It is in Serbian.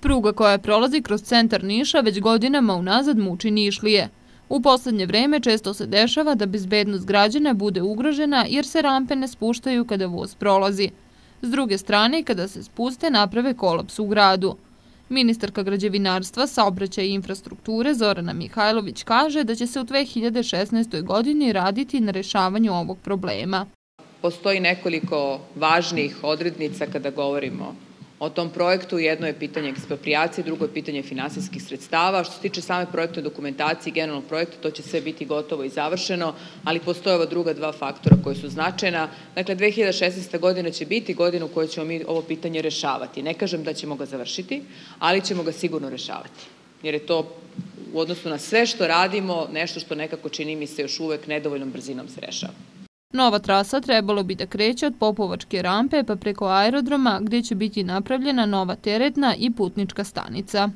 Pruga koja prolazi kroz centar Niša već godinama unazad muči Nišlije. U poslednje vreme često se dešava da bezbednost građana bude ugrožena jer se rampe ne spuštaju kada voz prolazi. S druge strane, kada se spuste, naprave kolaps u gradu. Ministarka građevinarstva, saobraćaja i infrastrukture Zorana Mihajlović kaže da će se u 2016. godini raditi na rešavanju ovog problema. Postoji nekoliko važnih odrednica kada govorimo o tom projektu. Jedno je pitanje ekspropriacije, drugo je pitanje finansijskih sredstava. Što se tiče same projektne dokumentacije i generalnog projekta, to će sve biti gotovo i završeno, ali postoje ova druga dva faktora koji su značajna. Dakle, 2016. godina će biti godina u kojoj ćemo mi ovo pitanje rešavati. Ne kažem da ćemo ga završiti, ali ćemo ga sigurno rešavati. Jer je to u odnosu na sve što radimo nešto što nekako čini mi se još uvek nedovoljnom brzinom se rešava. Nova trasa trebalo bi da kreće od Popovačke rampe pa preko aerodroma gdje će biti napravljena nova teretna i putnička stanica.